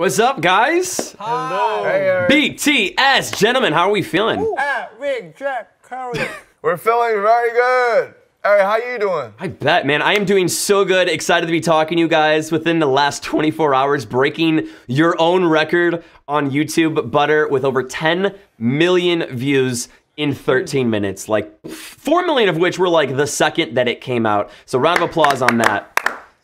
What's up, guys? Hello. Hey, BTS, gentlemen, how are we feeling? Ah, Rick, Jack, Curry. We're feeling very good. Eric, how are you doing? I bet, man. I am doing so good. Excited to be talking to you guys within the last 24 hours, breaking your own record on YouTube, Butter, with over 10 million views in 13 minutes. Like 4 million of which were like the second that it came out. So round of applause on that.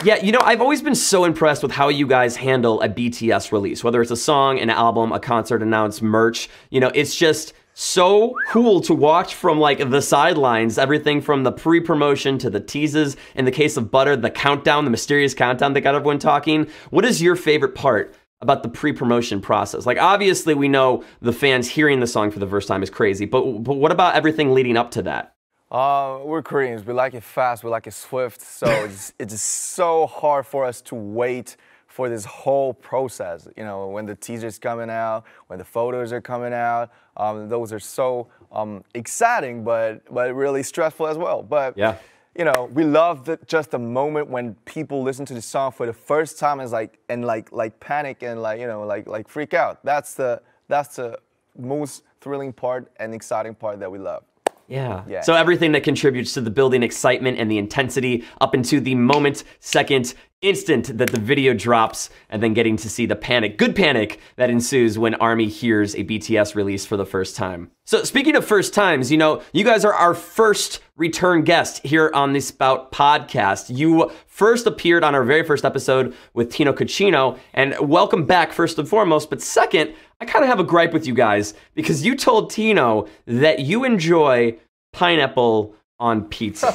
Yeah, you know, I've always been so impressed with how you guys handle a BTS release, whether it's a song, an album, a concert announced, merch. You know, it's just so cool to watch from like the sidelines, everything from the pre-promotion to the teases. In the case of Butter, the countdown, the mysterious countdown that got everyone talking. What is your favorite part about the pre-promotion process? Like obviously we know the fans hearing the song for the first time is crazy, but but what about everything leading up to that? Uh, we're Koreans. We like it fast. We like it swift. So it's, it's just so hard for us to wait for this whole process. You know, when the teaser's coming out, when the photos are coming out, um, those are so um, exciting, but but really stressful as well. But Yeah. you know, we love the, just the moment when people listen to the song for the first time and like and like like panic and like you know like like freak out. That's the that's the most thrilling part and exciting part that we love. Yeah. Yeah. So everything that contributes to the building excitement and the intensity up into the moment, second, instant that the video drops, and then getting to see the panic, good panic that ensues when Army hears a BTS release for the first time. So speaking of first times, you know, you guys are our first return guest here on the Spout podcast. You first appeared on our very first episode with Tino Cucino, and welcome back first and foremost. But second, I kind of have a gripe with you guys because you told Tino that you enjoy pineapple on pizza.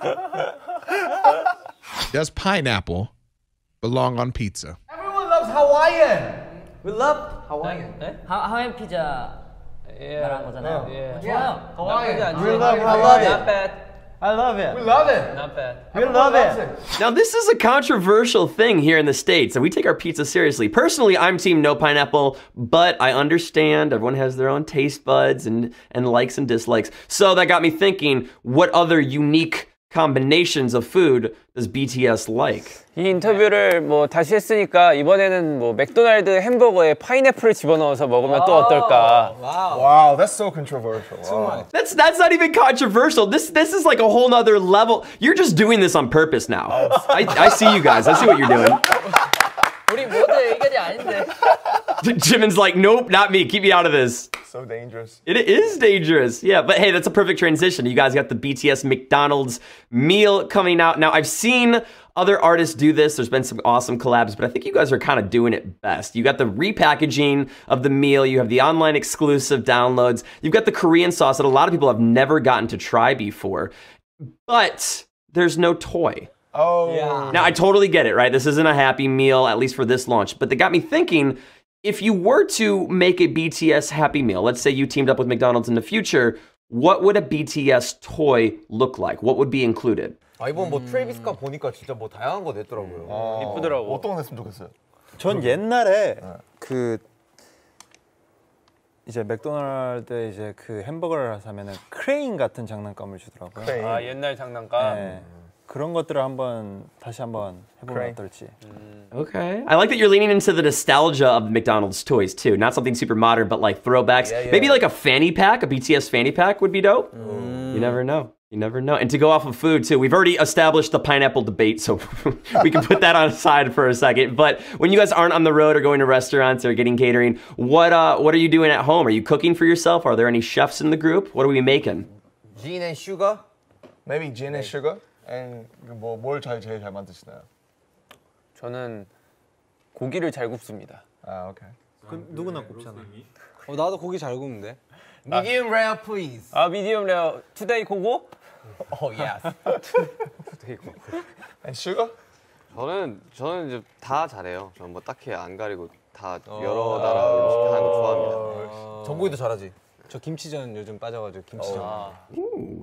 Does pineapple belong on pizza? Everyone loves Hawaiian. We love Hawaiian. 하, 하와이안 피자 말하는 거잖아요. Yeah. 좋아요. Hawaiian. We love I love Hawaiian. it. bad. I love it. We love it. Not bad. We love it. now, this is a controversial thing here in the States, and we take our pizza seriously. Personally, I'm team no pineapple, but I understand everyone has their own taste buds and, and likes and dislikes. So that got me thinking what other unique combinations of food does BTS like? 이 인터뷰를 뭐 다시 했으니까 이번에는 뭐 맥도날드 햄버거에 파인애플을 집어넣어서 먹으면 또 어떨까? Wow, that's so controversial. Wow. That's that's not even controversial. This this is like a whole nother level. You're just doing this on purpose now. I, I see you guys. I see what you're doing. 우리 모두 의견이 아닌데. Jimin's like, nope, not me. Keep me out of this. So dangerous. It is dangerous. Yeah, but hey, that's a perfect transition. You guys got the BTS McDonald's meal coming out. Now, I've seen other artists do this. There's been some awesome collabs, but I think you guys are kind of doing it best. You got the repackaging of the meal, you have the online exclusive downloads, you've got the Korean sauce that a lot of people have never gotten to try before. But there's no toy. Oh. Yeah. Now, I totally get it, right? This isn't a happy meal, at least for this launch, but they got me thinking if you were to make a BTS happy meal, let's say you teamed up with McDonald's in the future, what would a BTS toy look like? What would be included? 아 이번 뭐 트레이비스 가 보니까 진짜 뭐 다양한 거 냈더라고요. 이쁘더라고. 어떤 거 냈으면 좋겠어요? 전 옛날에 그 이제 맥도날드 이제 그 햄버거를 사면은 크레인 같은 장난감을 주더라고요. 크레인. 아 옛날 장난감. 네. 그런 것들을 한번 다시 한번 해보면 Great. 어떨지. Okay. I like that you're leaning into the nostalgia of the McDonald's toys too. Not something super modern, but like throwbacks. Yeah, yeah. Maybe like a fanny pack, a BTS fanny pack would be dope. Mm. You never know. You never know. And to go off of food too, we've already established the pineapple debate, so we can put that on aside for a second. But when you guys aren't on the road or going to restaurants or getting catering, what uh, what are you doing at home? Are you cooking for yourself? Are there any chefs in the group? What are we making? Jin and Suga. Maybe Jin and Suga. And 뭐뭘 잘 제일 잘 만드시나요? 저는 고기를 잘 굽습니다. 아, 오케이. 그 누구나 굽잖아. 어, 나도 고기 잘 굽는데. Medium rare, please. 아 미디엄 레어 투데이 고고? Oh yes. And sugar? 저는 저는 이제 다 잘해요. 저는 뭐 딱히 안 가리고 다 여러 나라 음식 하는 거 좋아합니다. 전국이도 잘하지. 저 김치전 요즘 빠져가지고 김치전.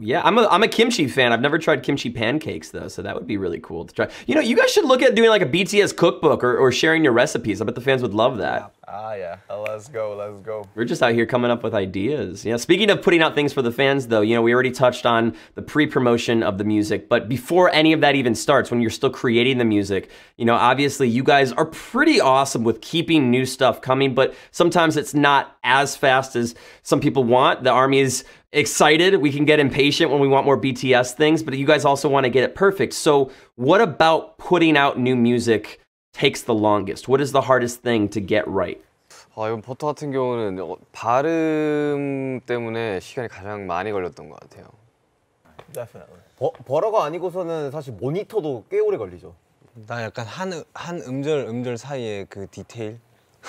Yeah, I'm a I'm a kimchi fan. I've never tried kimchi pancakes though, so that would be really cool to try. You know, you guys should look at doing like a BTS cookbook or, or sharing your recipes. I bet the fans would love that. Ah, yeah. Uh, let's go. Let's go. We're just out here coming up with ideas. Yeah. Speaking of putting out things for the fans, though, you know, we already touched on the pre-promotion of the music, but before any of that even starts, when you're still creating the music, you know, obviously you guys are pretty awesome with keeping new stuff coming, but sometimes it's not as fast as some people want. The army is excited. We can get impatient when we want more BTS things, but you guys also want to get it perfect. So, what about putting out new music takes the longest? What is the hardest thing to get right? 아, 이번 버터 같은 경우는 어, 발음 때문에 시간이 가장 많이 걸렸던 것 같아요. Definitely. 버, 버러가 아니고서는 사실 모니터도 꽤 오래 걸리죠. 나 약간 한, 한 음절 음절 사이에 그 디테일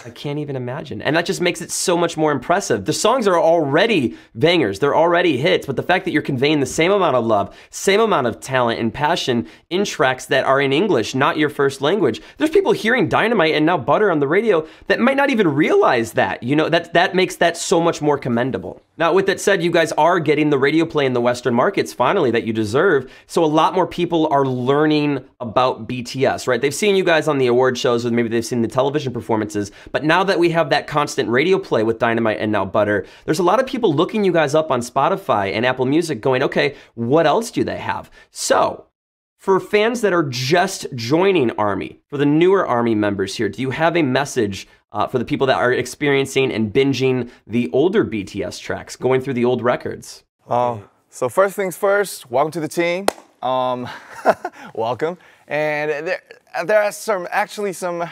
I can't even imagine. And that just makes it so much more impressive. The songs are already bangers, they're already hits, but the fact that you're conveying the same amount of love, same amount of talent and passion in tracks that are in English, not your first language. There's people hearing Dynamite and now Butter on the radio that might not even realize that. You know, that that makes that so much more commendable. Now, with that said, you guys are getting the radio play in the Western markets finally that you deserve. So a lot more people are learning about BTS, right? They've seen you guys on the award shows, or maybe they've seen the television performances. But now that we have that constant radio play with Dynamite and now Butter, there's a lot of people looking you guys up on Spotify and Apple Music going, okay, what else do they have? So, for fans that are just joining Army, for the newer Army members here, do you have a message uh, for the people that are experiencing and binging the older BTS tracks, going through the old records? Uh, so first things first, welcome to the team. Um, welcome. And there, there are some actually some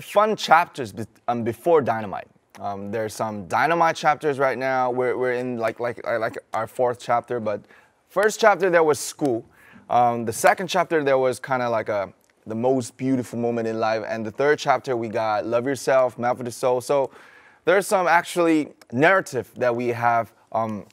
fun chapters be, um, before Dynamite. Um, there's some Dynamite chapters right now. We're, we're in like, like, like our fourth chapter, but first chapter there was school. Um, the second chapter there was kind of like a the most beautiful moment in life, and the third chapter we got love yourself, map of the soul. So there's some actually narrative that we have um,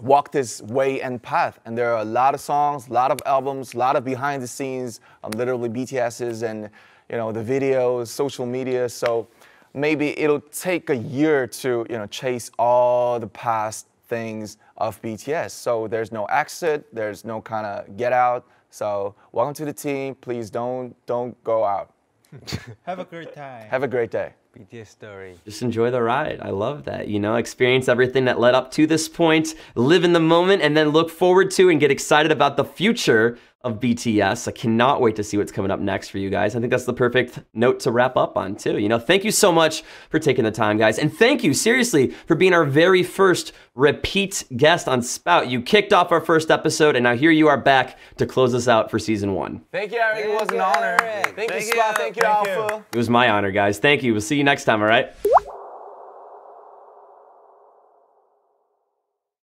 walked this way and path, and there are a lot of songs, a lot of albums, a lot of behind the scenes, um, literally BTS's and you know the videos, social media. So maybe it'll take a year to you know chase all the past things of BTS. So there's no exit, there's no kind of get out. So welcome to the team. Please don't don't go out. Have a great time. Have a great day. BTS story Just enjoy the ride. I love that. You know, experience everything that led up to this point, live in the moment, and then look forward to and get excited about the future of BTS. I cannot wait to see what's coming up next for you guys. I think that's the perfect note to wrap up on, too. You know, thank you so much for taking the time, guys. And thank you, seriously, for being our very first repeat guest on Spout. You kicked off our first episode, and now here you are back to close us out for season one. Thank you, Eric. It was an honor. Thank, you, Scott. Thank you, Alpha. It was my honor, guys. Thank you. We'll see you next time, all right?